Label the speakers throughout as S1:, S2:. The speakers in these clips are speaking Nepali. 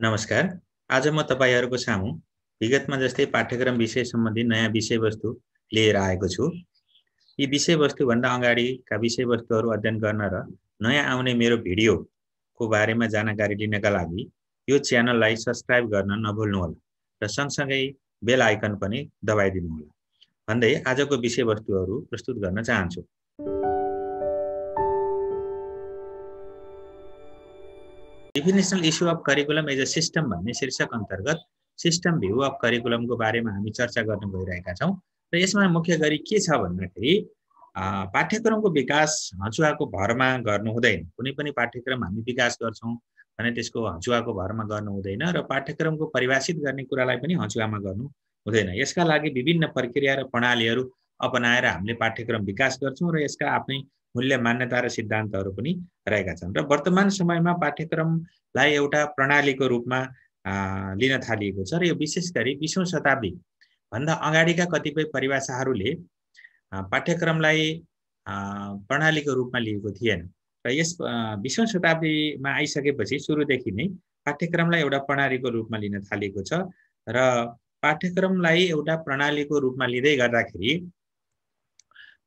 S1: नमस्कार। आज म तपाईँहरूको सामु विगतमा जस्तै पाठ्यक्रम विषय सम्बन्धी नयाँ विषयवस्तु लिएर आएको छु। यी विषयवस्तुभन्दा अगाडिका विषयवस्तुहरू अध्ययन गर्न र नयाँ आउने मेरो भिडियोको बारेमा जानकारी लिनका लागि यो च्यानललाई सब्सक्राइब गर्न नभुल्नुहोला र सँगसँगै बेल आइकन पनि दबाइदिनुहोला। भन्दै आजको विषयवस्तुहरू प्रस्तुत गर्न चाहन्छु। Definitional issue of curriculum as a system भन्ने शीर्षक अन्तर्गत सिस्टम भ्यू अफ करिकुलमको बारेमा हामी चर्चा गर्न गइरहेका छौँ। र यसमा मुख्य गरी के छ भन्दाखेरि पाठ्यक्रमको विकास हँचुवाको भरमा गर्नु हुँदैन। कुनै पनि पाठ्यक्रम हामी विकास गर्छौँ भने त्यसको हँचुवाको भरमा गर्नु हुँदैन र पाठ्यक्रमको परिभाषित गर्ने कुरालाई पनि हँचुवामा गर्नु हुँदैन। यसका लागि विभिन्न प्रक्रिया र प्रणालीहरू अपनाएर हामीले पाठ्यक्रम विकास गर्छौँ र यसका आफ्नै मूल्य मान्यता र सिद्धान्तहरू पनि रहेका छन्। र वर्तमान समयमा पाठ्यक्रमलाई एउटा प्रणालीको रूपमा लिन थालिएको छ र यो विशेष गरी बिसौँ शताब्दी भन्दा अगाडिका कतिपय परिभाषाहरूले पाठ्यक्रमलाई प्रणालीको रूपमा लिएको थिएन। र यस बिसौँ शताब्दीमा आइसकेपछि सुरुदेखि नै पाठ्यक्रमलाई एउटा प्रणालीको रूपमा लिन थालिएको छ र पाठ्यक्रमलाई एउटा प्रणालीको रूपमा लिँदै गर्दाखेरि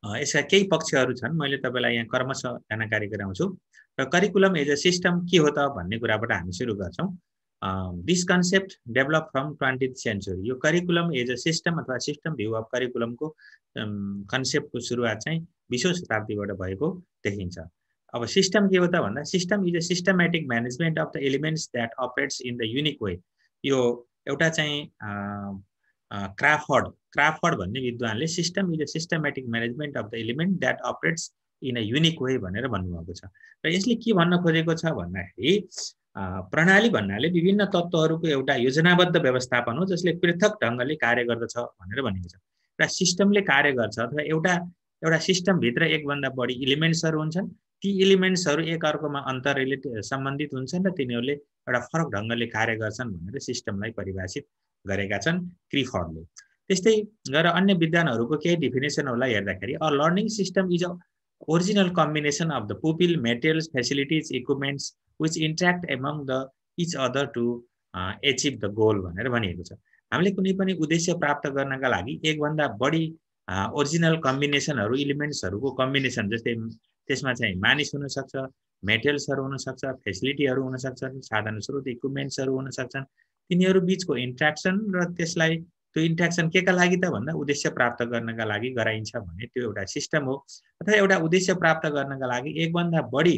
S1: यसका केही पक्षहरू छन्। मैले तपाईँलाई यहाँ क्रमशः जानकारी गराउँछु र करिकुलम एज अ सिस्टम के हो त भन्ने कुराबाट हामी सुरु गर्छौँ। This concept develop from twentieth century यो करिकुलम एज अ सिस्टम अथवा सिस्टम भ्यू अफ करिकुलमको कन्सेप्टको सुरुवात चाहिँ विश्व शताब्दीबाट भएको देखिन्छ। अब सिस्टम के हो त भन्दा system is a systematic management of the elements that operates in the unique way यो एउटा चाहिँ क्राफर्ड क्राफर्ड भन्ने विद्वानले system is a systematic management of the elements that operates in a unique way भनेर भन्नुभएको छ। र यसले के भन्न खोजेको छ भन्दाखेरि प्रणाली भन्नाले विभिन्न तत्त्वहरूको एउटा योजनाबद्ध व्यवस्थापन हो जसले पृथक ढङ्गले कार्य गर्दछ भनेर भनिएको छ। र सिस्टमले कार्य गर्छ अथवा एउटा एउटा सिस्टमभित्र एकभन्दा बढी इलिमेन्ट्सहरू हुन्छन् ती इलिमेन्ट्सहरू एकअर्कोमा अन्तर रिलेटेड सम्बन्धित हुन्छन् र तिनीहरूले एउटा फरक ढङ्गले कार्य गर्छन् भनेर सिस्टमलाई परिभाषित गरेका छन् क्रिफर्डले। त्यस्तै गरेर अन्य विद्वानहरूको केही डिफिनेसनहरूलाई हेर्दाखेरि a learning system is a original combination of the pupil materials facilities equipments which interact among the each other to achieve the goal भनेर भनिएको छ। हामीले कुनै पनि उद्देश्य प्राप्त गर्नका लागि एकभन्दा बढी ओरिजिनल कम्बिनेसनहरू इलिमेन्ट्सहरूको कम्बिनेसन जस्तै त्यसमा चाहिँ मानिस हुनसक्छ मेटेरियल्सहरू हुनसक्छ फेसिलिटीहरू हुनसक्छन् साधन स्रोत इक्विपमेन्ट्सहरू हुनसक्छन् तिनीहरू बिचको इन्ट्र्याक्सन र त्यसलाई त्यो इन्ट्र्याक्सन के का लागि त भन्दा उद्देश्य प्राप्त गर्नका लागि गराइन्छ भने त्यो एउटा सिस्टम हो। अथवा एउटा उद्देश्य प्राप्त गर्नका लागि एकभन्दा बढी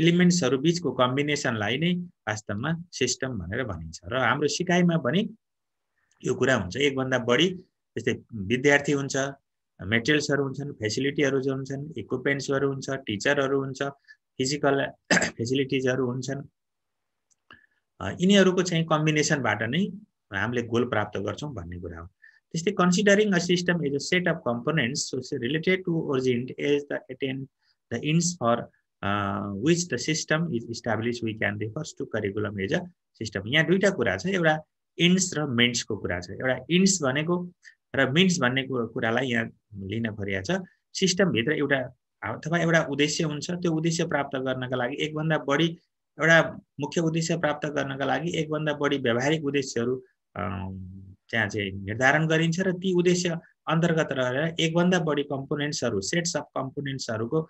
S1: इलिमेन्ट्सहरू बिचको कम्बिनेसनलाई नै वास्तवमा सिस्टम भनेर भनिन्छ। र हाम्रो सिकाइमा पनि यो कुरा हुन्छ। एकभन्दा बढी जस्तै विद्यार्थी हुन्छ मेटेरियल्सहरू हुन्छन् फेसिलिटीहरू हुन्छन् इक्विपमेन्ट्सहरू हुन्छ टिचरहरू हुन्छ फिजिकल फेसिलिटिजहरू हुन्छन्। यिनीहरूको चाहिँ कम्बिनेसनबाट नै हामीले गोल प्राप्त गर्छौँ भन्ने कुरा हो। त्यस्तै considering a system is a set of components related to origin as the attain the ends for which the system is establish we can refers to curriculum as a system यहाँ दुईवटा कुरा छ एउटा इन्स र मिन्ट्सको कुरा छ। एउटा इन्स भनेको र मिन्ट्स भन्ने कुरालाई यहाँ लिन खोरिया छ। सिस्टमभित्र एउटा अथवा एउटा उद्देश्य हुन्छ त्यो उद्देश्य प्राप्त गर्नका लागि एकभन्दा बढी एउटा मुख्य उद्देश्य प्राप्त गर्नका लागि एकभन्दा बढी व्यावहारिक उद्देश्यहरू त्यहाँ चाहिँ निर्धारण गरिन्छ र ती उद्देश्य अन्तर्गत रहेर एकभन्दा बढी कम्पोनेन्ट्सहरू सेट्स अफ कम्पोनेन्ट्सहरूको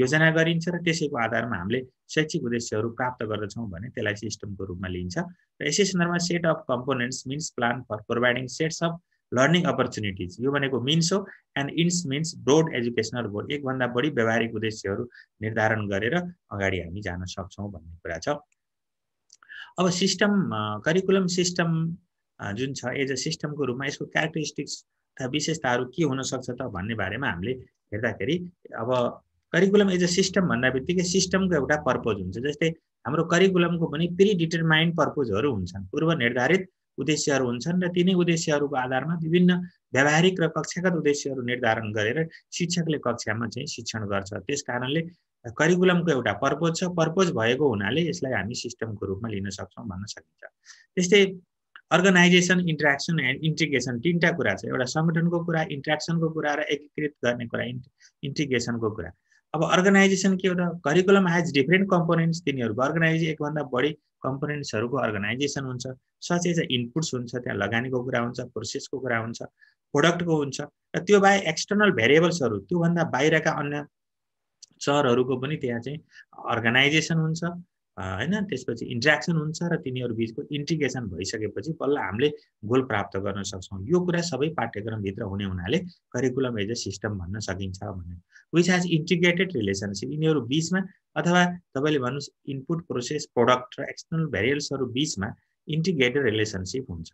S1: योजना गरिन्छ र त्यसैको आधारमा हामीले शैक्षिक उद्देश्यहरू प्राप्त गर्दछौँ भने त्यसलाई सिस्टमको रूपमा लिइन्छ। र यसै सन्दर्भमा set of components means plan for providing sets of learning opportunities यो भनेको मिन्स हो and ends means broad educational goal एकभन्दा बढी व्यावहारिक उद्देश्यहरू निर्धारण गरेर अगाडि हामी जान सक्छौँ भन्ने कुरा छ। अब सिस्टम करिकुलम सिस्टम जुन छ एज अ सिस्टमको रूपमा यसको क्यारेक्टरिस्टिक्स तथा विशेषताहरू के हुनसक्छ त भन्ने बारेमा हामीले हेर्दाखेरि अब करिकुलम एज अ सिस्टम भन्दा बित्तिकै सिस्टमको एउटा पर्पोज हुन्छ। जस्तै हाम्रो करिकुलमको पनि प्रि डिटरमाइन्ड पर्पोजहरू हुन्छन्। पूर्व निर्धारित उद्देश्यहरू हुन्छन् र तिनै उद्देश्यहरूको आधारमा विभिन्न व्यावहारिक र कक्षागत उद्देश्यहरू निर्धारण गरेर शिक्षकले कक्षामा चाहिँ शिक्षण गर्छ। त्यस कारणले करिकुलमको एउटा पर्पोज छ। पर्पोज भएको हुनाले यसलाई हामी सिस्टमको रूपमा लिन सक्छौँ भन्न सकिन्छ। त्यस्तै अर्गनाइजेसन इन्ट्रेक्सन एन्ड इन्टिग्रेसन तिनवटा कुरा छ। एउटा सङ्गठनको कुरा इन्ट्रेक्सनको कुरा र एकीकृत गर्ने कुरा इन्टिग्रेसनको कुरा। अब अर्गनाइजेसन के त? करिकुलम हेज डिफ्रेन्ट कम्पोनेन्ट्स तिनीहरूको अर्गनाइज एकभन्दा बढी कम्पोनेन्ट्सहरूको अर्गनाइजेसन हुन्छ सच एज इनपुट्स हुन्छ त्यहाँ लगानीको कुरा हुन्छ प्रोसेसको कुरा हुन्छ प्रोडक्टको हुन्छ र त्यो बाहेक एक्सटर्नल भेरिएबल्सहरू त्योभन्दा बाहिरका अन्य चरहरूको पनि त्यहाँ चाहिँ अर्गनाइजेसन हुन्छ होइन त्यसपछि इन्ट्रेक्सन हुन्छ र तिनीहरू बिचको इन्टिग्रेसन भइसकेपछि बल्ल हामीले गोल प्राप्त गर्न सक्छौँ। यो कुरा सबै पाठ्यक्रमभित्र हुने हुनाले करिकुलम एज अ सिस्टम भन्न सकिन्छ भने विच हेज इन्टिग्रेटेड रिलेसनसिप यिनीहरू बिचमा अथवा तपाईँले भन्नुहोस् इनपुट प्रोसेस प्रोडक्ट र एक्सटर्नल भेरिएल्सहरू बिचमा इन्टिग्रेटेड रिलेसनसिप हुन्छ।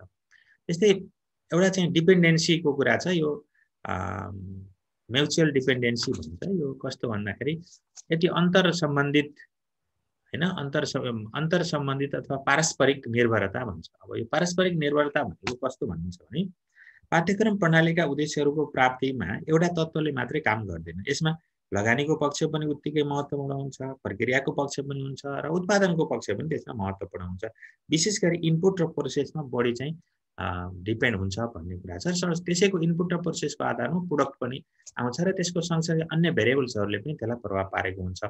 S1: त्यस्तै एउटा चाहिँ डिपेन्डेन्सीको कुरा छ यो म्युचुअल डिपेन्डेन्सी भन्छ। यो कस्तो भन्दाखेरि यति अन्तर सम्बन्धित होइन अन्तर अन्तर सम्बन्धित अथवा पारस्परिक निर्भरता भन्छ। अब यो पारस्परिक निर्भरता भनेको कस्तो भन्नुहुन्छ भने पाठ्यक्रम प्रणालीका उद्देश्यहरूको प्राप्तिमा एउटा तत्त्वले मात्रै काम गर्दैन। यसमा लगानीको पक्ष पनि उत्तिकै महत्त्वपूर्ण हुन्छ प्रक्रियाको पक्ष पनि हुन्छ र उत्पादनको पक्ष पनि त्यसमा महत्त्वपूर्ण हुन्छ। विशेष गरी इनपुट र प्रोसेसमा बढी चाहिँ डिपेन्ड हुन्छ भन्ने कुरा छ। त्यसैको इनपुट र प्रोसेसको आधारमा प्रोडक्ट पनि आउँछ र त्यसको सँगसँगै अन्य भेरिएबल्सहरूले पनि त्यसलाई प्रभाव पारेको हुन्छ।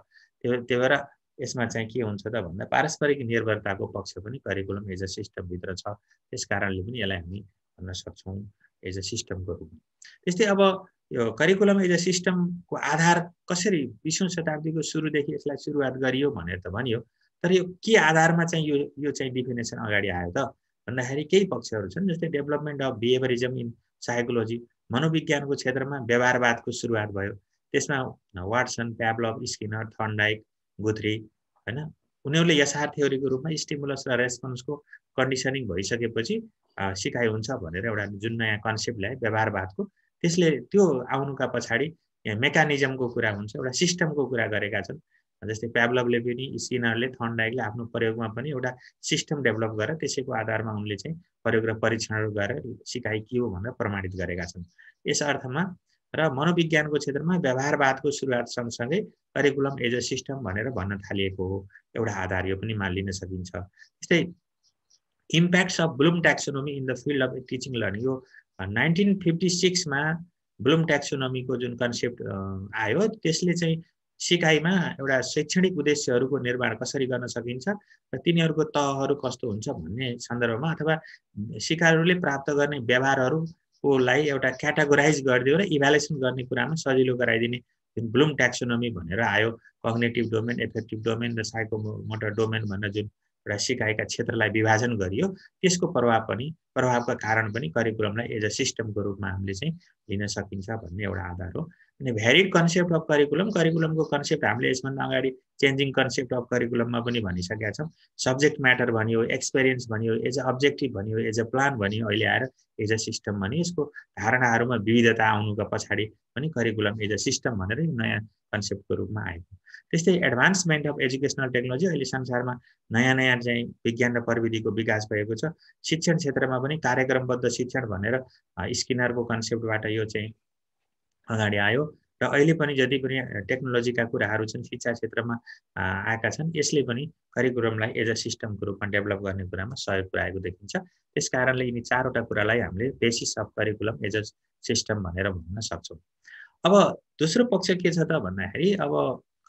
S1: त्यो त्यही भएर यसमा चाहिँ के हुन्छ त भन्दा पारस्परिक निर्भरताको पक्ष पनि करिकुलम एज अ सिस्टमभित्र छ। त्यस कारणले पनि यसलाई हामी भन्न सक्छौँ एज अ सिस्टमको रूपमा। त्यस्तै अब यो करिकुलम एज अ सिस्टमको आधार कसरी बिसौँ शताब्दीको सुरुदेखि यसलाई सुरुवात गरियो भनेर त भनियो। तर यो के आधारमा चाहिँ यो यो चाहिँ डिफिनेसन अगाडि आयो त? भन्दाखेरि केही पक्षहरू छन् जस्तै development of behaviourism in psychology मनोविज्ञानको क्षेत्रमा व्यवहारवादको सुरुवात भयो। त्यसमा वाटसन प्याब्लभ स्किनर थन्डाइक गुथ्री होइन? उनीहरूले यसार थ्योरीको रूपमा स्टिमुलस र रेस्पोन्सको कन्डिसनिङ भइसकेपछि सिकाइ हुन्छ भनेर एउटा जुन नयाँ कन्सेप्ट ल्याए व्यवहारवादको। त्यसले त्यो आउनुका पछाडि मेकानिजमको कुरा हुन्छ एउटा सिस्टमको कुरा गरेका छन्। जस्तै प्याब्लभले पनि स्किनरले थन्डाइकले आफ्नो प्रयोगमा पनि एउटा सिस्टम डेभलप गरेर त्यसैको आधारमा उनले चाहिँ प्रयोग र परीक्षणहरू गरेर सिकाइ के हो भनेर प्रमाणित गरेका छन्। यस अर्थमा र मनोविज्ञानको क्षेत्रमा व्यवहारवादको सुरुवात सँगसँगै करिकुलम एज अ सिस्टम भनेर भन्न थालिएको हो एउटा आधार यो पनि लिन सकिन्छ। त्यस्तै impacts of Bloom taxonomy in the field of teaching learning यो नाइन्टिन फिफ्टी सिक्समा ब्लुम ट्याक्सोनोमीको जुन कन्सेप्ट आयो त्यसले चाहिँ सिकाइमा एउटा शैक्षणिक उद्देश्यहरूको निर्माण कसरी गर्न सकिन्छ र तिनीहरूको तहहरू कस्तो हुन्छ भन्ने सन्दर्भमा अथवा सिकारुले प्राप्त गर्ने व्यवहारहरू कोलाई एउटा क्याटागोराइज गरिदियो र इभ्यालुएसन गर्ने कुरामा सजिलो गराइदिने जुन ब्लुम ट्याक्सोनोमी भनेर आयो कग्नेटिभ डोमेन इफेक्टिभ डोमेन र साइको मोटर डोमेन भनेर जुन एउटा सिकाइका क्षेत्रलाई विभाजन गरियो। त्यसको प्रभाव पनि प्रभावका कारण पनि करिकुलमलाई एज अ सिस्टमको रूपमा हामीले चाहिँ लिन सकिन्छ भन्ने एउटा आधार हो। अनि भ्यारिड कन्सेप्ट अफ करिकुलम करिकुलमको कन्सेप्ट हामीले यसभन्दा अगाडि चेन्जिङ कन्सेप्ट अफ करिकुलममा पनि भनिसकेका छौँ। सब्जेक्ट म्याटर भनियो एक्सपिरियन्स भनियो एज अ अब्जेक्टिभ भनियो एज अ प्लान भनियो अहिले आएर एज अ सिस्टम भने यसको धारणाहरूमा विविधता आउनुको पछाडि पनि करिकुलम एज अ सिस्टम भनेर नयाँ कन्सेप्टको रूपमा आएको त्यस्तै एडभान्समेन्ट अफ एजुकेसनल टेक्नोलोजी अहिले संसारमा नयाँ नयाँ चाहिँ विज्ञान र प्रविधिको विकास भएको छ। शिक्षण क्षेत्रमा पनि कार्यक्रमबद्ध शिक्षण भनेर स्किनरको कन्सेप्टबाट यो चाहिँ अगाडि आयो र अहिले पनि जति पनि टेक्नोलोजीका कुराहरू छन् शिक्षा क्षेत्रमा आएका छन् यसले पनि करिकुलमलाई एज अ सिस्टमको रूपमा डेभलप गर्ने कुरामा सहयोग पुऱ्याएको देखिन्छ। त्यस कारणले यिनी चारवटा कुरालाई हामीले basis of curriculum as a system भनेर भन्न सक्छौँ। अब दोस्रो पक्ष के छ त भन्दाखेरि अब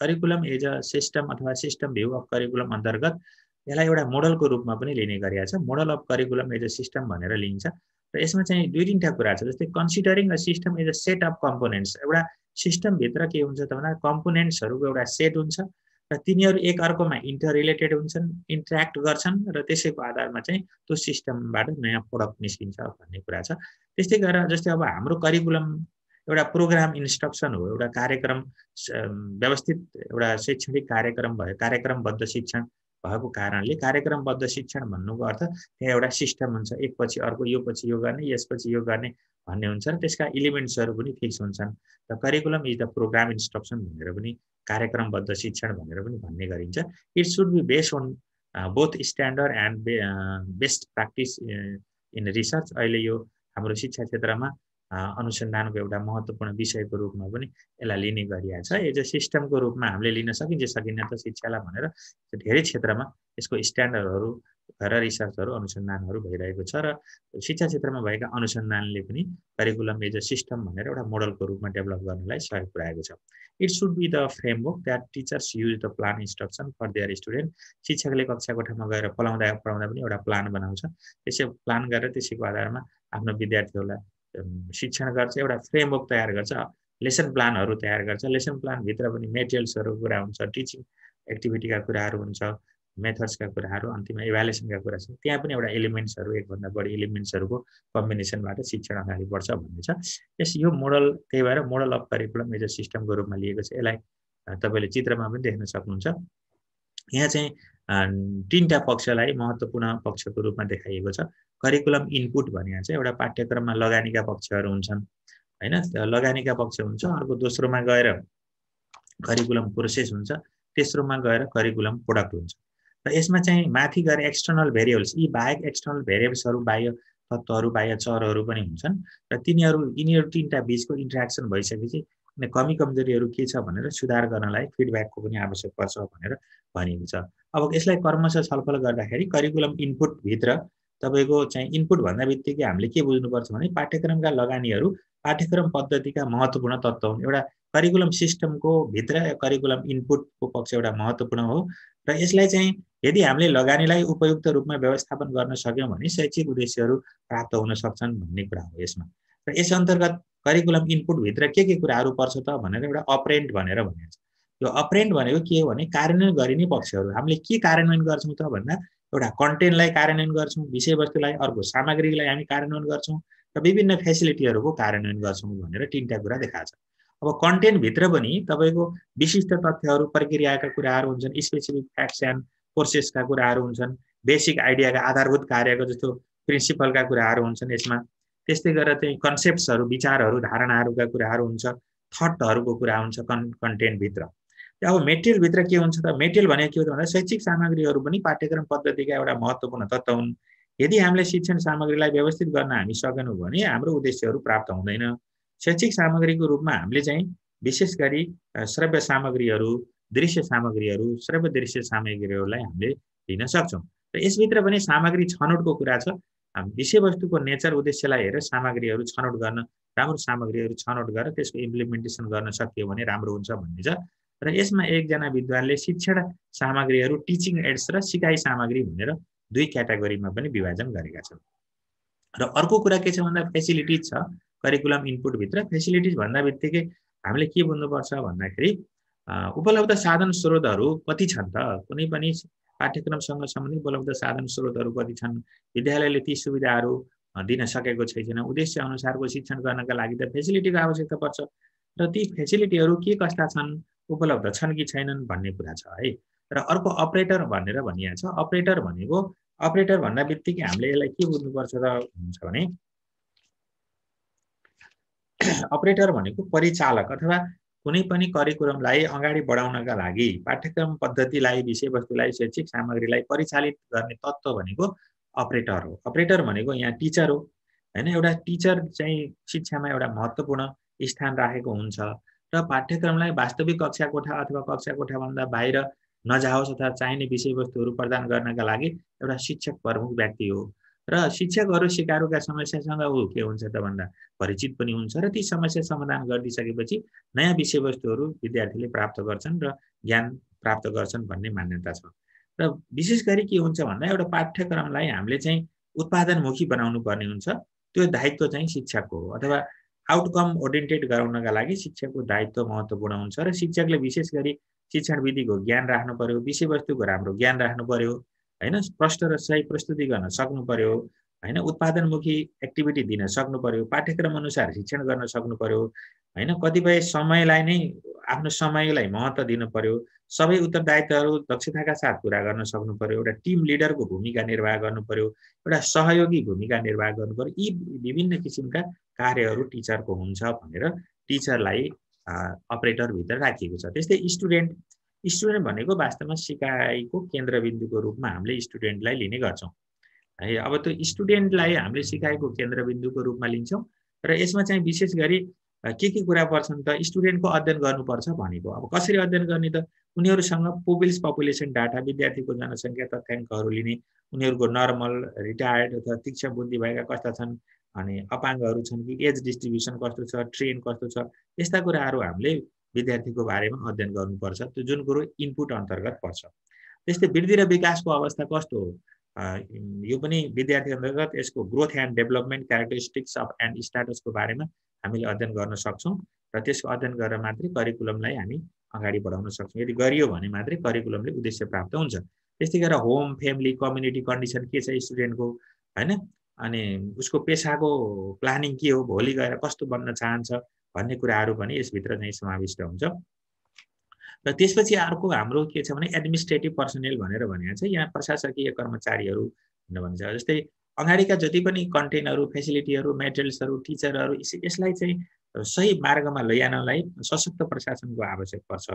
S1: करिकुलम एज अ सिस्टम अथवा सिस्टम भ्यू अफ करिकुलम अन्तर्गत यसलाई एउटा मोडलको रूपमा पनि लिने गरिएको छ। Model of curriculum as a system भनेर लिइन्छ। र यसमा चाहिँ दुई तिनवटा कुरा छ जस्तै considering a system is a set of components एउटा सिस्टमभित्र के हुन्छ त भन्दा कम्पोनेन्ट्सहरूको एउटा सेट हुन्छ र तिनीहरू एक अर्कोमा इन्टर रिलेटेड हुन्छन् इन्ट्रेक्ट गर्छन् र त्यसैको आधारमा चाहिँ त्यो सिस्टमबाट नयाँ प्रोडक्ट निस्किन्छ भन्ने कुरा छ। त्यस्तै गरेर जस्तै अब हाम्रो करिकुलम एउटा प्रोग्राम इन्स्ट्रक्सन हो एउटा कार्यक्रम व्यवस्थित एउटा शैक्षणिक कार्यक्रम भयो कार्यक्रमबद्ध शिक्षण भएको कारणले कार्यक्रमबद्ध शिक्षण भन्नुको अर्थ त्यहाँ एउटा सिस्टम हुन्छ एकपछि अर्को यो पछि यो गर्ने यसपछि यो गर्ने भन्ने हुन्छ र त्यसका इलिमेन्ट्सहरू पनि फिक्स हुन्छन्। र curriculum is the programme instruction भनेर पनि कार्यक्रमबद्ध शिक्षण भनेर पनि भन्ने गरिन्छ। It should be based on both standard and best practice in research अहिले यो हाम्रो शिक्षा क्षेत्रमा अनुसन्धानको एउटा महत्त्वपूर्ण विषयको रूपमा पनि यसलाई लिने गरिएको छ। एज अ सिस्टमको रूपमा हामीले लिन सकिन्छ सकिन्न त शिक्षालाई भनेर धेरै क्षेत्रमा यसको स्ट्यान्डर्डहरू र रिसर्चहरू अनुसन्धानहरू भइरहेको छ र शिक्षा क्षेत्रमा भएका अनुसन्धानले पनि करिकुलम एज अ सिस्टम भनेर एउटा मोडलको रूपमा डेभलप गर्नलाई सहयोग पुऱ्याएको छ। It should be the framework that teachers use the plan instruction for their student शिक्षकले कक्षा कोठामा गएर पढाउँदा पढाउँदा पनि एउटा प्लान बनाउँछ। त्यसै प्लान गरेर त्यसैको आधारमा आफ्नो विद्यार्थीहरूलाई शिक्षण गर्छ एउटा फ्रेमवर्क तयार गर्छ लेसन प्लानहरू तयार गर्छ। लेसन प्लानभित्र पनि मेटेरियल्सहरू कुरा हुन्छ टिचिङ एक्टिभिटीका कुराहरू हुन्छ मेथड्सका कुराहरू अन्तिममा इभ्यालुएसनका कुरा छ। त्यहाँ पनि एउटा एलिमेन्ट्सहरू एकभन्दा बढी एलिमेन्ट्सहरूको कम्बिनेसनबाट शिक्षण अगाडि बढ्छ भन्ने छ। यस यो मोडल त्यही भएर model of curriculum as a सिस्टमको रूपमा लिएको छ। यसलाई तपाईँले चित्रमा पनि देख्न सक्नुहुन्छ। यहाँ चाहिँ तिनवटा पक्षलाई महत्त्वपूर्ण पक्षको रूपमा देखाइएको छ। करिकुलम इनपुट भने चाहिँ एउटा पाठ्यक्रममा लगानीका पक्षहरू हुन्छन् होइन? लगानीका पक्ष हुन्छ अर्को दोस्रोमा गएर करिकुलम प्रोसेस हुन्छ तेस्रोमा गएर करिकुलम प्रोडक्ट हुन्छ। र यसमा चाहिँ माथि गएर एक्सटर्नल भेरिएबल्स यी बाहेक एक्सटर्नल भेरिएबल्सहरू बाह्य तत्त्वहरू बाह्य चरहरू पनि हुन्छन्। र तिनीहरू यिनीहरू तिनवटा बिचको इन्ट्रेक्सन भइसकेपछि कमी कमजोरीहरू के छ भनेर सुधार गर्नलाई फिडब्याकको पनि आवश्यक पर्छ भनेर भनिएको छ अब यसलाई कर्मश छलफल गर्दाखेरि करिकुलम इनपुटभित्र तपाईँको चाहिँ इनपुट भन्दा बित्तिकै हामीले के बुझ्नुपर्छ भने पाठ्यक्रमका लगानीहरू पाठ्यक्रम पद्धतिका महत्त्वपूर्ण तत्त्व हुन्। एउटा करिकुलम सिस्टमको भित्र करिकुलम इनपुटको पक्ष एउटा महत्त्वपूर्ण हो र यसलाई चाहिँ यदि हामीले लगानीलाई उपयुक्त रूपमा व्यवस्थापन गर्न सक्यौँ भने शैक्षिक उद्देश्यहरू प्राप्त हुन सक्छन् भन्ने कुरा हो यसमा। र यस अन्तर्गत करिकुलम इनपुटभित्र के के कुराहरू पर्छ त भनेर एउटा अप्रेन्ट भनेर भनिन्छ यो अप्रेन्ट भनेको के हो भने कार्यान्वयन गरिने पक्षहरू। हामीले के कार्यान्वयन गर्छौँ त भन्दा एउटा कन्टेन्टलाई कार्यान्वयन गर्छौँ विषयवस्तुलाई अर्को सामग्रीलाई हामी कार्यान्वयन गर्छौँ र विभिन्न फेसिलिटीहरूको कार्यान्वयन गर्छौँ भनेर तिनवटा कुरा देखाएको छ। अब कन्टेन्टभित्र पनि तपाईँको विशिष्ट तथ्यहरू प्रक्रियाका कुराहरू हुन्छन् स्पेसिफिक फ्याक्ट्स एन्ड कोर्सेसका कुराहरू हुन्छन् बेसिक आइडियाका आधारभूत कार्यको जस्तो प्रिन्सिपलका कुराहरू हुन्छन् यसमा त्यस्तै गरेर चाहिँ कन्सेप्ट्सहरू विचारहरू धारणाहरूका कुराहरू हुन्छ थटहरूको कुरा हुन्छ कन् कन्टेन्टभित्र अब मेटेरियलभित्र के हुन्छ त? मेटेरियल भनेको के हो त भन्दा शैक्षिक सामग्रीहरू पनि पाठ्यक्रम पद्धतिका एउटा महत्त्वपूर्ण तत्त्व हुन्। यदि हामीले शिक्षण सामग्रीलाई व्यवस्थित गर्न हामी सकेनौँ भने हाम्रो उद्देश्यहरू प्राप्त हुँदैन। शैक्षिक सामग्रीको रूपमा हामीले चाहिँ विशेष गरी श्रव्य सामग्रीहरू दृश्य सामग्रीहरू श्रव्य दृश्य सामग्रीहरूलाई हामीले लिन सक्छौँ। र यसभित्र पनि सामग्री छनौटको कुरा छ। विषयवस्तुको नेचर उद्देश्यलाई हेरेर सामग्रीहरू छनौट गर्न राम्रो सामग्रीहरू छनौट गरेर त्यसको इम्प्लिमेन्टेसन गर्न सकियो भने राम्रो हुन्छ भन्ने छ। र यसमा एकजना विद्वानले शिक्षण सामग्रीहरू टिचिङ एड्स र सिकाइ सामग्री भनेर दुई क्याटेगोरीमा पनि विभाजन गरेका छन्। र अर्को कुरा के छ भन्दा फेसिलिटिज छ करिकुलम इनपुटभित्र फेसिलिटिज भन्दा बित्तिकै हामीले के बुझ्नुपर्छ भन्दाखेरि उपलब्ध साधन स्रोतहरू कति छन् त? कुनै पनि पाठ्यक्रमसँग सम्बन्धित उपलब्ध साधन स्रोतहरू कति छन्। विद्यालयले ती सुविधाहरू दिन सकेको छैन। उद्देश्य अनुसारको शिक्षण गर्नका लागि त फेसिलिटीको आवश्यकता पर्छ। र ती फेसिलिटीहरू के कस्ता छन्? उपलब्ध छन् कि छैनन् भन्ने कुरा छ है। र अर्को अपरेटर भनेर भनिएको छ। अपरेटर भनेको अपरेटर भन्दा बित्तिकै हामीले यसलाई के बुझ्नुपर्छ त हुन्छ भने अपरेटर भनेको परिचालक अथवा कुनै पनि करिकुलमलाई अगाडि बढाउनका लागि पाठ्यक्रम पद्धतिलाई विषयवस्तुलाई शैक्षिक सामग्रीलाई परिचालित गर्ने तत्त्व भनेको अपरेटर हो। अपरेटर भनेको यहाँ टिचर हो। होइन एउटा टिचर चाहिँ शिक्षामा एउटा महत्त्वपूर्ण स्थान राखेको हुन्छ र पाठ्यक्रमलाई वास्तविक कक्षा कोठा अथवा कक्षा कोठाभन्दा बाहिर नजाओस् अथवा चाहिने विषयवस्तुहरू प्रदान गर्नका लागि एउटा शिक्षक प्रमुख व्यक्ति हो। र शिक्षकहरू सिकारुका समस्यासँग ऊ के हुन्छ त भन्दा परिचित पनि हुन्छ र ती समस्या समाधान गरिदिइसकेपछि नयाँ विषयवस्तुहरू विद्यार्थीले प्राप्त गर्छन् र ज्ञान प्राप्त गर्छन् भन्ने मान्यता छ। र विशेष गरी के हुन्छ भन्दा एउटा पाठ्यक्रमलाई हामीले चाहिँ उत्पादनमुखी बनाउनु पर्ने हुन्छ। त्यो दायित्व चाहिँ शिक्षकको हो अथवा आउटकम ओरिएन्टेड गराउनका लागि शिक्षकको दायित्व महत्त्वपूर्ण हुन्छ र शिक्षकले विशेष गरी शिक्षण विधिको ज्ञान राख्नु पर्यो विषयवस्तुको राम्रो ज्ञान राख्नु पर्यो होइन? स्पष्ट र सही प्रस्तुति गर्न सक्नु पर्यो होइन? उत्पादनमुखी एक्टिभिटी दिन सक्नु पर्यो पाठ्यक्रम अनुसार शिक्षण गर्न सक्नु पर्यो होइन? कतिपय समयलाई नै आफ्नो समयलाई महत्त्व दिनु पर्यो सबै उत्तरदायित्वहरू दक्षताका साथ पुरा गर्न सक्नु पर्यो एउटा टिम लिडरको भूमिका निर्वाह गर्नु पर्यो एउटा सहयोगी भूमिका निर्वाह गर्नु पर्यो यी विभिन्न किसिमका कार्यहरू टिचरको हुन्छ भनेर टिचरलाई अपरेटरभित्र राखिएको छ। त्यस्तै स्टुडेन्ट स्टुडेन्ट भनेको वास्तवमा सिकाइको केन्द्रबिन्दुको रूपमा हामीले स्टुडेन्टलाई लिने गर्छौँ। है अब त्यो स्टुडेन्टलाई हामीले सिकाइको केन्द्रबिन्दुको रूपमा लिन्छौँ र यसमा चाहिँ विशेष गरी के के कुरा पर्छन् त स्टुडेन्टको अध्ययन गर्नुपर्छ भनेको। अब कसरी अध्ययन गर्ने त? उनीहरूसँग पोपुल्स पपुलेसन डाटा विद्यार्थीको जनसङ्ख्या तथ्याङ्कहरू लिने उनीहरूको नर्मल रिटायर्ड अथवा तीक्ष्ण बुद्धि भएका कस्ता छन् अनि अपाङ्गहरू छन् कि एज डिस्ट्रिब्युसन कस्तो छ ट्रेन कस्तो छ यस्ता कुराहरू हामीले विद्यार्थीको बारेमा अध्ययन गर्नुपर्छ। त्यो जुन कुरो इनपुट अन्तर्गत पर्छ। त्यस्तै वृद्धि र विकासको अवस्था कस्तो हो? यो पनि विद्यार्थी अन्तर्गत यसको growth and development characteristics of and स्ट्याटसको बारेमा हामीले अध्ययन गर्न सक्छौँ। र त्यसको अध्ययन गरेर मात्रै करिकुलमलाई हामी अगाडि बढाउन सक्छौँ। यदि गरियो भने मात्रै करिकुलमले उद्देश्य प्राप्त हुन्छ। त्यस्तै गरेर होम फ्यामिली कम्युनिटी कन्डिसन के छ स्टुडेन्टको होइन? अनि उसको पेसाको प्लानिङ के हो? भोलि गएर कस्तो बन्न चाहन्छ? भन्ने कुराहरू पनि यसभित्र चाहिँ समाविष्ट हुन्छ। र त्यसपछि अर्को हाम्रो के छ भने एडमिनिस्ट्रेटिभ पर्सनल भनेर भनेको छ। यहाँ प्रशासकीय कर्मचारीहरू भन्छ जस्तै अगाडिका जति पनि कन्टेन्टहरू फेसिलिटीहरू मेटेरियल्सहरू टिचरहरू यसलाई चाहिँ सही मार्गमा लैजानलाई सशक्त प्रशासनको आवश्यक पर्छ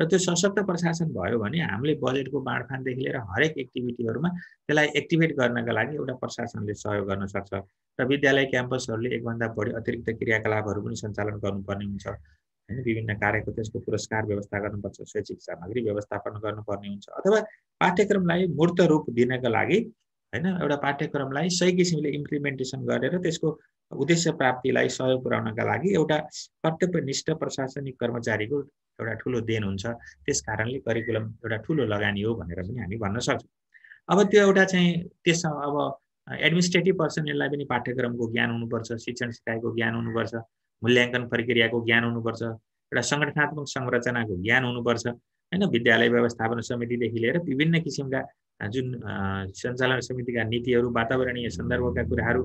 S1: र त्यो सशक्त प्रशासन भयो भने हामीले बजेटको बाँडफाँडदेखि लिएर हरेक एक्टिभिटीहरूमा त्यसलाई एक्टिभेट गर्नका लागि एउटा प्रशासनले सहयोग गर्न सक्छ। र विद्यालय क्याम्पसहरूले एकभन्दा बढी अतिरिक्त क्रियाकलापहरू पनि सञ्चालन गर्नुपर्ने हुन्छ। होइन विभिन्न कार्यको त्यसको पुरस्कार व्यवस्था गर्नुपर्छ शैक्षिक सामग्री व्यवस्थापन गर्नुपर्ने हुन्छ अथवा पाठ्यक्रमलाई मूर्त रूप दिनका लागि होइन एउटा पाठ्यक्रमलाई सही किसिमले इम्प्लिमेन्टेसन गरेर त्यसको उद्देश्य प्राप्तिलाई सहयोग पुर्याउनका लागि एउटा कर्तव्यनिष्ठ प्रशासनिक कर्मचारीको एउटा ठुलो देन हुन्छ। त्यस कारणले करिकुलम एउटा ठुलो लगानी हो भनेर पनि हामी भन्न सक्छौँ। अब त्यो एउटा चाहिँ त्यस अब एडमिनिस्ट्रेटिभ पर्सनललाई पनि पाठ्यक्रमको ज्ञान हुनुपर्छ शिक्षण सिकाइको ज्ञान हुनुपर्छ मूल्याङ्कन प्रक्रियाको ज्ञान हुनुपर्छ एउटा सङ्गठनात्मक संरचनाको ज्ञान हुनुपर्छ होइन? विद्यालय व्यवस्थापन समितिदेखि लिएर विभिन्न किसिमका जुन सञ्चालन समितिका नीतिहरू वातावरणीय सन्दर्भका कुराहरू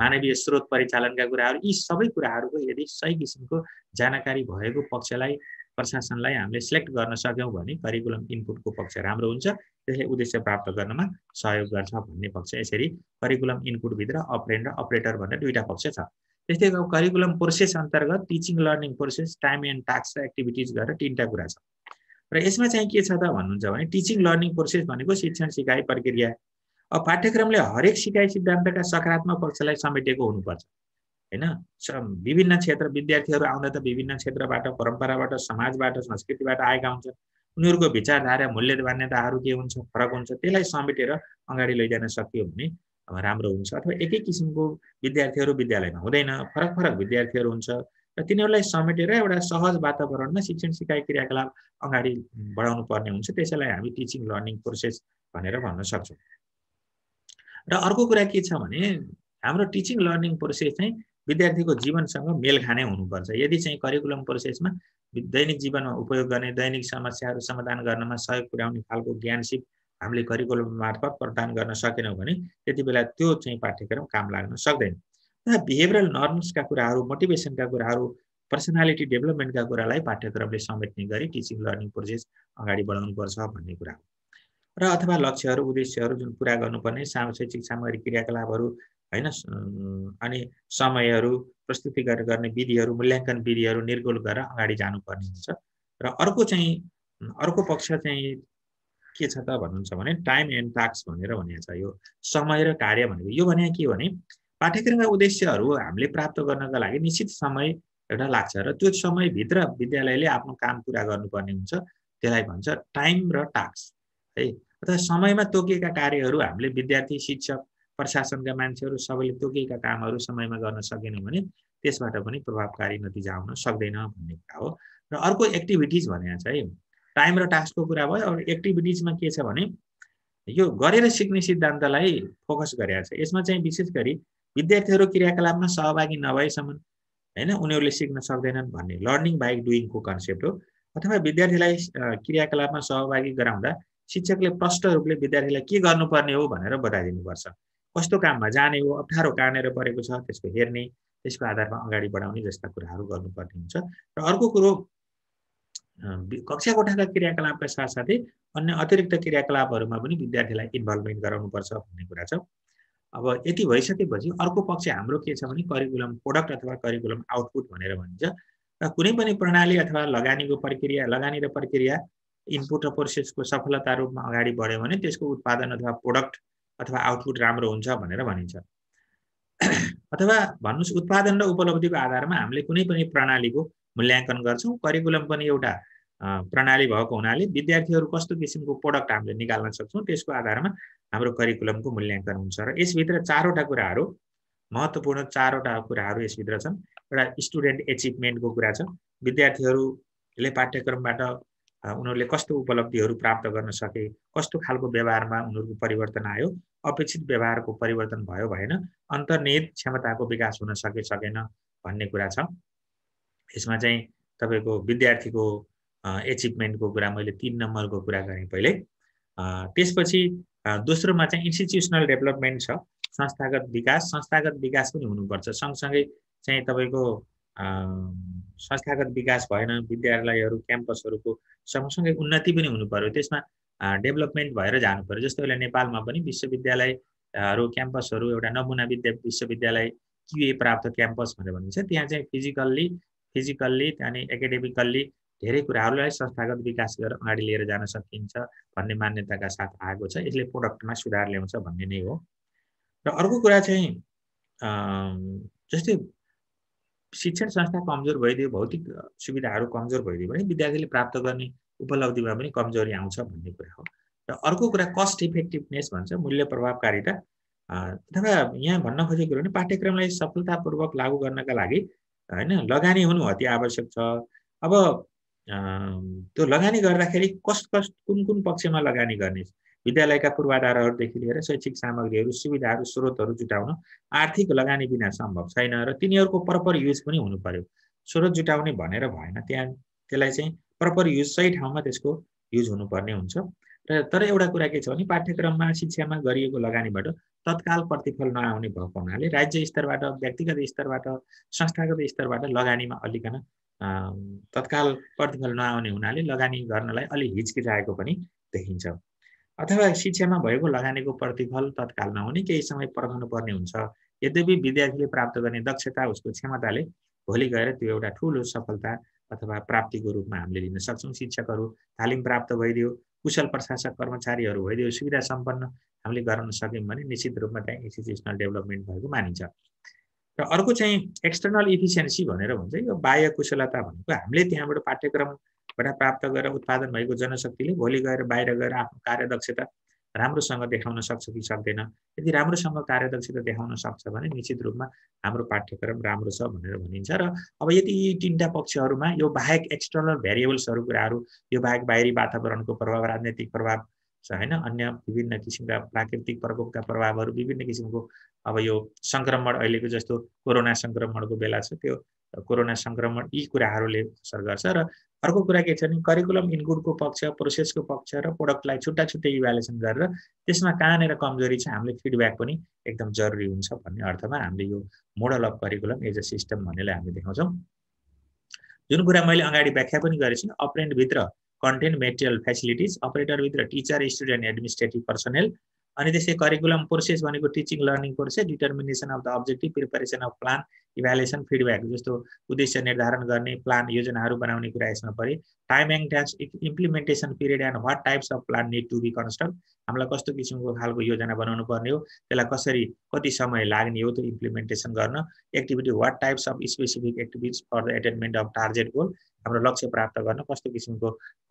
S1: मानवीय स्रोत परिचालनका कुराहरू यी सबै कुराहरूको यदि सही किसिमको जानकारी भएको पक्षलाई प्रशासनलाई हामीले सिलेक्ट गर्न सक्यौँ भने करिकुलम इनपुटको पक्ष राम्रो हुन्छ। त्यसले उद्देश्य प्राप्त गर्नमा सहयोग गर्छ भन्ने पक्ष। यसरी करिकुलम इनपुटभित्र अपरेन्ट र अपरेटर भनेर दुईवटा पक्ष छ। त्यस्तै करिकुलम प्रोसेस अन्तर्गत teaching learning process time and task र एक्टिभिटिज गरेर तिनवटा कुरा छ। र यसमा चाहिँ के छ त भन्नुहुन्छ भने टिचिङ लर्निङ प्रोसेस भनेको शिक्षण सिकाइ प्रक्रिया। अब पाठ्यक्रमले हरेक सिकाइ सिद्धान्तका सकारात्मक पक्षलाई समेटेको हुनुपर्छ। होइन? विभिन्न क्षेत्र विद्यार्थीहरू आउँदा त विभिन्न क्षेत्रबाट परम्पराबाट समाजबाट संस्कृतिबाट आएका हुन्छन्। उनीहरूको विचारधारा मूल्य मान्यताहरू के हुन्छ फरक हुन्छ त्यसलाई समेटेर अगाडि लैजान सकियो भने राम्रो हुन्छ। अथवा एकै किसिमको विद्यार्थीहरू विद्यालयमा हुँदैन फरक फरक विद्यार्थीहरू हुन्छ र तिनीहरूलाई समेटेर एउटा सहज वातावरणमा शिक्षण सिकाइ क्रियाकलाप अगाडि बढाउनु पर्ने हुन्छ। त्यसैलाई हामी टिचिङ लर्निङ प्रोसेस भनेर भन्न सक्छौँ। र अर्को कुरा के छ भने हाम्रो टिचिङ लर्निङ प्रोसेस चाहिँ विद्यार्थीको जीवनसँग मेल खाने हुनुपर्छ। यदि चाहिँ करिकुलम प्रोसेसमा दैनिक जीवनमा उपयोग गर्ने दैनिक समस्याहरू समाधान गर्नमा सहयोग पुर्याउने खालको ज्ञान सिप हामीले करिकुलम मार्फत प्रदान गर्न सकेनौँ भने त्यति बेला त्यो चाहिँ पाठ्यक्रम काम लाग्न सक्दैन। र बिहेभियरल नर्म्सका कुराहरू मोटिभेसनका कुराहरू पर्सनालिटी डेभलपमेन्टका कुरालाई पाठ्यक्रमले समेट्ने गरी टिचिङ लर्निङ प्रोसेस अगाडि बढाउनुपर्छ भन्ने कुरा हो। र अथवा लक्ष्यहरू उद्देश्यहरू जुन पुरा गर्नुपर्ने शैक्षिक सामग्री क्रियाकलापहरू होइन? अनि समयहरू प्रस्तुति गर्ने विधिहरू मूल्याङ्कन विधिहरू निर्गोल गरेर अगाडि जानुपर्ने हुन्छ। र अर्को चाहिँ अर्को पक्ष चाहिँ के छ त भन्नुहुन्छ भने टाइम एन्ड टास्क भनेर भनेको छ। यो समय र कार्य भनेको। यो भने के भने पाठ्यक्रमका उद्देश्यहरू हामीले प्राप्त गर्नका लागि निश्चित समय एउटा लाग्छ र त्यो समयभित्र विद्यालयले आफ्नो काम पुरा गर्नुपर्ने हुन्छ। त्यसलाई भन्छ टाइम र टास्क है? अथवा समयमा तोकिएका कार्यहरू हामीले विद्यार्थी शिक्षक प्रशासनका मान्छेहरू सबैले तोकिएका कामहरू समयमा गर्न सकेनौँ भने त्यसबाट पनि प्रभावकारी नतिजा आउन सक्दैन भन्ने कुरा हो। र अर्को एक्टिभिटिज भनेको छ है टाइम र टास्कको कुरा भयो अब एक्टिभिटिजमा के छ भने यो गरेर सिक्ने सिद्धान्तलाई फोकस गरेका छ। यसमा चाहिँ विशेष गरी विद्यार्थीहरू क्रियाकलापमा सहभागी नभएसम्म होइन उनीहरूले सिक्न सक्दैनन् भन्ने लर्निङ बाई डुइङको कन्सेप्ट हो। अथवा विद्यार्थीलाई क्रियाकलापमा सहभागी गराउँदा शिक्षकले प्रष्ट रूपले विद्यार्थीलाई के गर्नुपर्ने हो भनेर बताइदिनुपर्छ। कस्तो काममा जाने हो अप्ठ्यारो कहाँनिर परेको छ त्यसको हेर्ने त्यसको आधारमा अगाडि बढाउने जस्ता कुराहरू गर्नुपर्ने हुन्छ। र अर्को कुरो कक्षा कोठाका क्रियाकलापका साथसाथै अन्य अतिरिक्त क्रियाकलापहरूमा पनि विद्यार्थीलाई इन्भल्भमेन्ट गराउनुपर्छ भन्ने कुरा छ। अब यति भइसकेपछि अर्को पक्ष हाम्रो के छ भने करिकुलम प्रोडक्ट अथवा करिकुलम आउटपुट भनेर भनिन्छ। र कुनै पनि प्रणाली अथवा लगानीको प्रक्रिया लगानी र प्रक्रिया इनपुट र प्रोसेसको सफलता रूपमा अगाडि बढ्यो भने त्यसको उत्पादन अथवा प्रोडक्ट अथवा आउटपुट राम्रो हुन्छ भनेर भनिन्छ। अथवा भन्नुहोस् उत्पादन र उपलब्धिको आधारमा हामीले कुनै पनि प्रणालीको मूल्याङ्कन गर्छौँ। करिकुलम पनि एउटा प्रणाली भएको हुनाले विद्यार्थीहरू कस्तो किसिमको प्रोडक्ट हामीले निकाल्न सक्छौँ त्यसको आधारमा हाम्रो करिकुलमको मूल्याङ्कन हुन्छ र यसभित्र चारवटा कुराहरू महत्त्वपूर्ण चारवटा कुराहरू यसभित्र छन्। एउटा स्टुडेन्ट एचिभमेन्टको कुरा छ। विद्यार्थीहरूले पाठ्यक्रमबाट उनीहरूले कस्तो उपलब्धिहरू प्राप्त गर्न सके कस्तो खालको व्यवहारमा उनीहरूको परिवर्तन आयो अपेक्षित व्यवहारको परिवर्तन भयो भएन अन्तर्निहित क्षमताको विकास हुन सके सकेन भन्ने कुरा छ। यसमा चाहिँ तपाईँको विद्यार्थीको एचिभमेन्टको कुरा मैले तिन नम्बरको कुरा गरेँ पहिले। त्यसपछि दोस्रोमा चाहिँ इन्स्टिट्युसनल डेभलपमेन्ट छ संस्थागत विकास। संस्थागत विकास पनि हुनुपर्छ। सँगसँगै चाहिँ तपाईँको संस्थागत विकास भएन विद्यालयहरू क्याम्पसहरूको सँगसँगै उन्नति पनि हुनु पऱ्यो त्यसमा डेभलपमेन्ट भएर जानु पऱ्यो जस्तो अहिले नेपालमा पनि विश्वविद्यालयहरू क्याम्पसहरू एउटा नमुना विद्या विश्वविद्यालय क्युए प्राप्त क्याम्पस भनेर भनिन्छ। त्यहाँ चाहिँ फिजिकल्ली फिजिकल्ली त्यहाँदेखि एकाडेमिकल्ली धेरै कुराहरूलाई संस्थागत विकास गरेर अगाडि लिएर जान सकिन्छ भन्ने मान्यताका साथ आएको छ। यसले प्रोडक्टमा सुधार ल्याउँछ भन्ने नै हो। र अर्को कुरा चाहिँ जस्तै शिक्षण संस्था कमजोर भइदियो भौतिक सुविधाहरू कमजोर भइदियो भने विद्यार्थीले प्राप्त गर्ने उपलब्धिमा पनि कमजोरी आउँछ भन्ने कुरा हो। र अर्को कुरा कस्ट इफेक्टिभनेस भन्छ मूल्य प्रभावकारिता। अथवा यहाँ भन्न खोजेको भने पाठ्यक्रमलाई सफलतापूर्वक लागू गर्नका लागि होइन लगानी हुनु अति आवश्यक छ। अब त्यो लगानी गर्दाखेरि कस्ट कस्ट कुन कुन पक्षमा लगानी गर्ने? विद्यालयका पूर्वाधारहरूदेखि लिएर शैक्षिक सामग्रीहरू सुविधाहरू स्रोतहरू जुटाउन आर्थिक लगानी बिना सम्भव छैन र तिनीहरूको प्रपर युज पनि हुनु पर्यो। स्रोत जुटाउने भनेर भएन त्यहाँ त्यसलाई चाहिँ प्रपर युज सही ठाउँमा त्यसको युज हुनुपर्ने हुन्छ। र तर एउटा कुरा के छ भने पाठ्यक्रममा शिक्षामा गरिएको लगानीबाट तत्काल प्रतिफल नआउने भएको हुनाले राज्य स्तरबाट व्यक्तिगत स्तरबाट संस्थागत स्तरबाट लगानीमा अलिकन तत्काल प्रतिफल नआउने हुनाले लगानी गर्नलाई अलि हिचकिचाएको पनि देखिन्छ। अथवा शिक्षामा भएको लगानीको प्रतिफल तत्काल नहुने केही समय पर्खनु पर्ने हुन्छ। यद्यपि विद्यार्थीले प्राप्त गर्ने दक्षता उसको क्षमताले भोलि गएर त्यो एउटा ठुलो सफलता अथवा प्राप्तिको रूपमा हामीले लिन सक्छौँ। शिक्षकहरू तालिम प्राप्त भइदियो कुशल प्रशासक कर्मचारीहरू भइदियो सुविधा सम्पन्न हामीले गर्न सक्यौँ भने निश्चित रूपमा त्यहाँ इन्स्टिट्युसनल डेभलपमेन्ट भएको मानिन्छ। र अर्को चाहिँ एक्सटर्नल इफिसियन्सी भनेर भन्छ यो बाह्य कुशलता भनेको हामीले त्यहाँबाट पाठ्यक्रम बाट प्राप्त गरेर उत्पादन भएको जनशक्तिले भोलि गएर बाहिर गएर आफ्नो कार्यदक्षता राम्रोसँग देखाउन सक्छ कि सक्दैन? यदि राम्रोसँग कार्यदक्षता देखाउन सक्छ भने निश्चित रूपमा हाम्रो पाठ्यक्रम राम्रो छ भनेर भनिन्छ र अब यदि यी तिनवटा पक्षहरूमा यो बाहेक एक्सटर्नल भेरिएबल्सहरू कुराहरू यो बाहेक बाहिरी वातावरणको प्रभाव राजनैतिक प्रभाव छ होइन? अन्य विभिन्न किसिमका प्राकृतिक प्रकोपका प्रभावहरू विभिन्न किसिमको अब यो सङ्क्रमण अहिलेको जस्तो कोरोना सङ्क्रमणको बेला छ त्यो कोरोना सङ्क्रमण यी कुराहरूले असर गर्छ र अर्को कुरा के छ भने करिकुलम इनपुटको पक्ष प्रोसेसको पक्ष र प्रोडक्टलाई छुट्टा छुट्टै इभ्यालुएसन गरेर त्यसमा कहाँनिर कमजोरी छ हामीले फिडब्याक पनि एकदम जरुरी हुन्छ भन्ने अर्थमा हामीले यो model of curriculum as a system भन्नेलाई हामी देखाउँछौँ। जुन कुरा मैले अगाडि व्याख्या पनि गरेको छु अपरेन्टभित्र कन्टेन्ट मेटेरियल फेसिलिटिज अपरेटरभित्र टिचर स्टुडेन्ट एडमिनिस्ट्रेटिभ पर्सनल अनि त्यसै करिकुलम प्रोसेस भनेको teaching learning process determination of the objective preparation of plan evaluation feedback जस्तो उद्देश्य निर्धारण गर्ने प्लान योजनाहरू बनाउने कुरा यसमा परे। Time and times implementation period and what types of plan need to be construct हामीलाई कस्तो किसिमको खालको योजना बनाउनु पर्ने हो त्यसलाई कसरी कति समय लाग्ने हो त्यो इम्प्लिमेन्टेसन गर्न। Activity what types of specific activities for the attainment of target goal हाम्रो लक्ष्य प्राप्त गर्न कस्तो किसिमको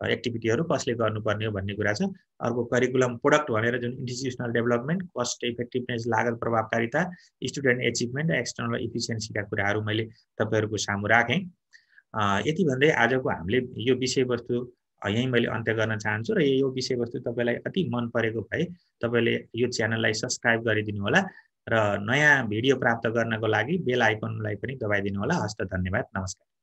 S1: एक्टिभिटीहरू कसले गर्नुपर्ने हो भन्ने कुरा छ। अर्को करिकुलम प्रोडक्ट भनेर जुन इन्स्टिट्युसनल डेभलपमेन्ट कस्ट इफेक्टिभनेस लागत प्रभावकारिता स्टुडेन्ट एचिभमेन्ट एक्सटर्नल इफिसियन्सीका कुराहरू मैले तपाईँहरूको सामु राखेँ। यति भन्दै आजको हामीले यो विषयवस्तु यहीँ मैले अन्त्य गर्न चाहन्छु र यो विषयवस्तु तपाईँलाई अति मन परेको भए तपाईँले यो च्यानललाई सब्सक्राइब गरिदिनु होला र नयाँ भिडियो प्राप्त गर्नको लागि बेल आइकनलाई पनि दबाइदिनु होला। हस्त धन्यवाद। नमस्कार।